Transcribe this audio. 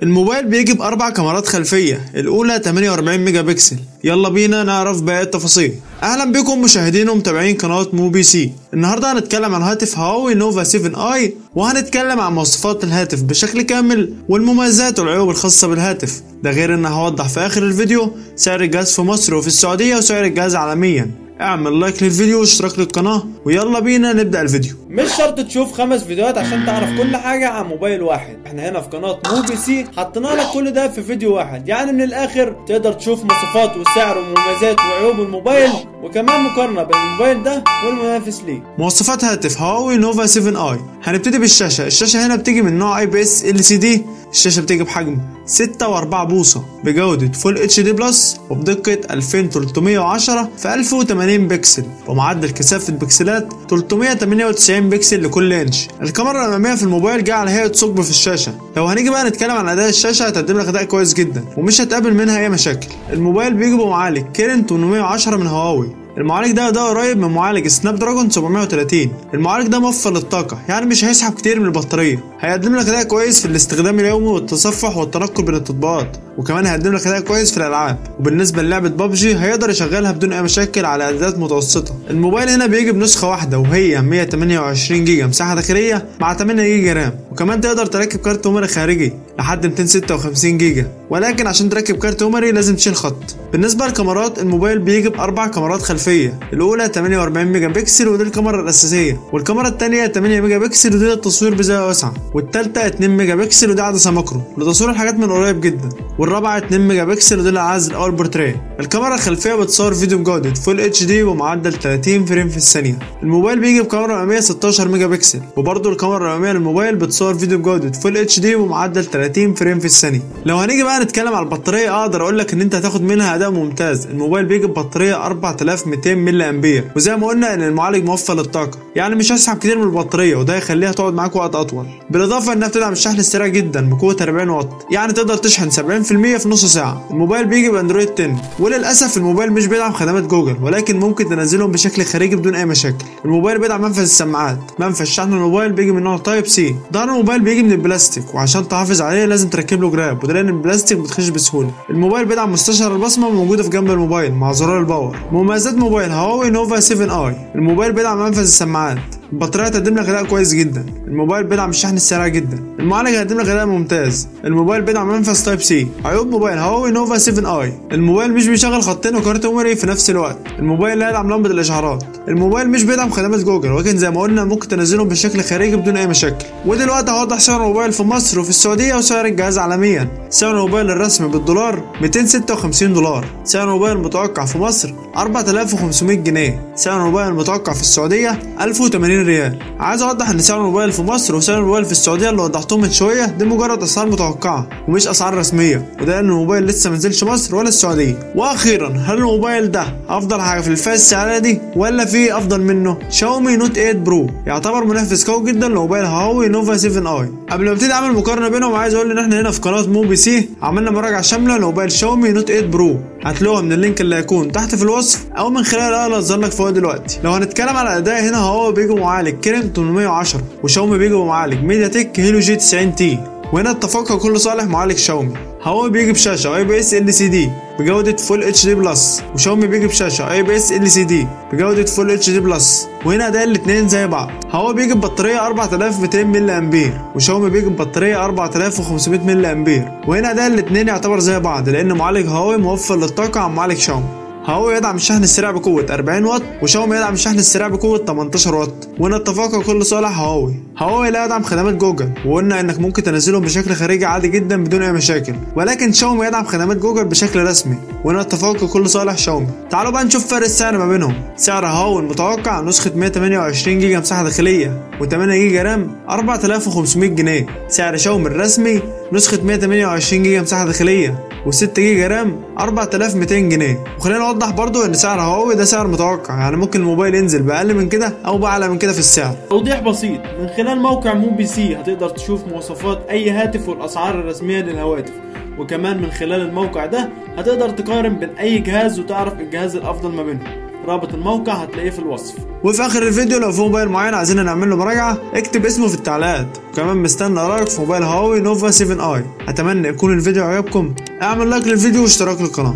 الموبايل بيجي بأربع كاميرات خلفية الأولى 48 ميجا بكسل. يلا بينا نعرف باقي التفاصيل. أهلا بكم مشاهدين ومتابعين قناة مو بي سي. النهاردة هنتكلم عن هاتف هواوي نوفا 7i وهنتكلم عن مواصفات الهاتف بشكل كامل والمميزات والعيوب الخاصة بالهاتف. ده غير ان هوضح في آخر الفيديو سعر الجهاز في مصر وفي السعودية وسعر الجهاز عالميا. اعمل like للفيديو واشتراك للقناة ويلا بينا نبدأ الفيديو. مش شرط تشوف خمس فيديوهات عشان تعرف كل حاجة عن موبايل واحد. إحنا هنا في قناة مو بي سي حطينا لك كل ده في فيديو واحد. يعني من الآخر تقدر تشوف مواصفات وسعر ومميزات وعيوب الموبايل وكمان مقارنة بين الموبايل ده والمنافس ليه. مواصفات هاتف هواوي نوفا 7i. هنبتدي بالشاشة. الشاشة هنا بتيجي من نوع اي بي اس ال سي دي الشاشة بتيجي بحجم 6 و4 بوصة بجودة Full HD Plus وبدقة 2310 في 1080 بكسل ومعدل كثافة بكسلات 398 بكسل لكل إنش. الكاميرا الأمامية في الموبايل جاية على هيئة ثقب في الشاشة. لو هنيجي بقى نتكلم عن أداء الشاشة هتقدم لك أداء كويس جدا ومش هتقابل منها أي مشاكل. الموبايل بيجي بمعالج Kirin 810 من هواوي. المعالج ده ده قريب من معالج Snapdragon 730 المعالج ده موفر للطاقة يعني مش هيسحب كتير من البطارية. هيقدم لك أداء كويس في الاستخدام اليومي والتصفح والتنقل بين التطبيقات وكمان هيقدم لك أداء كويس في الألعاب. وبالنسبة للعبة ببجي هيقدر يشغلها بدون أي مشاكل على اعدادات متوسطة. الموبايل هنا بيجي بنسخة واحدة وهي 128 جيجا مساحة داخلية مع 8 جيجا RAM. وكمان تقدر تركب كارت memory خارجي لحد 256 جيجا. ولكن عشان تركب كارت memory لازم تشيل خط. بالنسبة للكاميرات الموبايل بيجي بأربع كاميرات خلفية. الأولى 48 ميجا بكسل ودي الكاميرا الأساسية. والكاميرا الثانية 8 ميجا بكسل ودي للتصوير بزاوية واسعة. والتالتة 2 ميجا بكسل ودي عدسة macro. لتصوير الحاجات من قريب جدا. والرابعة 2 ميجا بكسل ودي للعزل أو البورتريه. الكاميرا الخلفية بتصور فيديو بجودة full HD ومعدل 30 frame في الثانية. الموبايل بيجي بكاميرا أمامية 16 ميجا بكسل وبرضه الكاميرا الأمامية للموبايل بتصور فيديو بجودة full HD ومعدل 30 frame في الثانية. لو هنيجي بقى نتكلم على البطارية أقدر أقول لك إن أنت هتاخد منها أداء ممتاز. الموبايل بيجي ببطارية 4200 ملي أمبير. وزي ما قلنا إن المعالج موفر للطاقة. يعني مش هيسحب كتير من البطارية وده هيخليها تقعد معاك وقت أطول. بالإضافة إنها بتدعم الشحن السريع جدا بقوة 40 واط. يعني تقدر تشحن 70% في نص ساعة. الموبايل بيجي بأندرويد 10 وللأسف الموبايل مش بيدعم خدمات جوجل ولكن ممكن تنزلهم بشكل خارجي بدون أي مشاكل. الموبايل بيدعم منفذ السماعات. منفذ شحن الموبايل بيجي من نوع Type C ظهر الموبايل بيجي من البلاستيك وعشان تحافظ عليه لازم تركب له جراب وده لأن البلاستيك بتخدش بسهولة. الموبايل بيدعم مستشعر البصمة موجودة في جنب الموبايل مع زرار ال power. مميزات موبايل هواوي نوفا 7 آي. الموبايل بيدعم منفذ السماعات. البطارية هتقدم لك اداء كويس جدا. الموبايل بيدعم الشحن السريع جدا. المعالج هيقدم لك اداء ممتاز. الموبايل بيدعم منفذ Type C عيوب موبايل هواوي نوفا 7 اي الموبايل مش بيشغل خطين وكارت memory في نفس الوقت. الموبايل لا يدعم لمبة الإشعارات. الموبايل مش بيدعم خدمات جوجل ولكن زي ما قلنا ممكن تنزلهم بشكل خارجي بدون أي مشاكل. ودلوقتي هوضح سعر الموبايل في مصر وفي السعودية وسعر الجهاز عالميا. سعر الموبايل الرسمي بالدولار 256 دولار. سعر الموبايل المتوقع في مصر 4500 جنيه. سعر الموبايل المتوقع في السعودية 1080 ريال. عايز أوضح إن سعر الموبايل في مصر وسعر الموبايل في السعودية اللي وضحتهم من شوية دي مجرد أسعار متوقعة ومش أسعار رسمية وده لأن الموبايل لسه منزلش مصر ولا السعودية. وأخيرا هل الموبايل ده أفضل حاجة في الفئه السعرية دي ولا في أفضل منه؟ شاومي نوت 8 برو يعتبر منافس قوي جدا لموبايل هواوي نوفا 7 اي قبل ما أبتدي أعمل مقارنة بينهم عايز أقول إن إحنا هنا في قناة مو بي سي عملنا مراجعة شاملة لموبايل شاومي نوت 8 برو هتلاقوها من اللينك اللي هيكون تحت في الوصف أو من خلال اللي ظهر لك فوق دلوقتي. لو هنتكلم على الاداء هنا هواوي بيجي بمعالج كيرين 810 وشاومي بيجي بمعالج ميديا تك هيلو جي 90 تي وهنا التفوق لصالح معالج شاومي. هواوي بيجي بشاشة اي بي اس ال سي دي بجودة full HD plus وشاومي بيجي بشاشة اي بي اس ال سي دي بجودة full HD plus وهنا اداء الاثنين زي بعض. هواوي بيجي ببطاريه 4200 ملي أمبير. وشاومي بيجي ببطاريه 4500 ملي أمبير. وهنا اداء الاثنين يعتبر زي بعض لأن معالج هواوي موفر للطاقة عن معالج شاومي. هواوي يدعم الشحن السريع بقوة 40 واط وشاومي يدعم الشحن السريع بقوة 18 واط. وهنا التفوق لصالح هواوي هواوي لا يدعم خدمات جوجل. وقلنا إنك ممكن تنزلهم بشكل خارجي عادي جدا بدون أي مشاكل. ولكن شاومي يدعم خدمات جوجل بشكل رسمي. وهنا التفوق لصالح شاومي. تعالوا بقى نشوف فرق السعر ما بينهم. سعر هواوي المتوقع نسخة 128 جيجا مساحة داخلية و8 جيجا RAM 4500 جنيه. سعر شاومي الرسمي نسخة 128 جيجا مساحة داخلية و6 جيجا RAM 4200 جنيه. وخلينا نوضح برضو إن سعر هواوي ده سعر متوقع. يعني ممكن الموبايل ينزل بأقل من كده أو بأعلى من كده في السعر. توضيح بسيط. من خلال موقع مو بي سي هتقدر تشوف مواصفات أي هاتف والأسعار الرسمية للهواتف. وكمان من خلال الموقع ده هتقدر تقارن بين أي جهاز وتعرف الجهاز الأفضل ما بينهم. رابط الموقع هتلاقيه في الوصف. وفي آخر الفيديو لو في موبايل معين عايزين نعمل له مراجعة اكتب اسمه في التعليقات. وكمان مستني رأيك في موبايل هواوي نوفا 7 آي. أتمنى يكون الفيديو عجبكم اعمل لايك للفيديو واشتراك للقناة.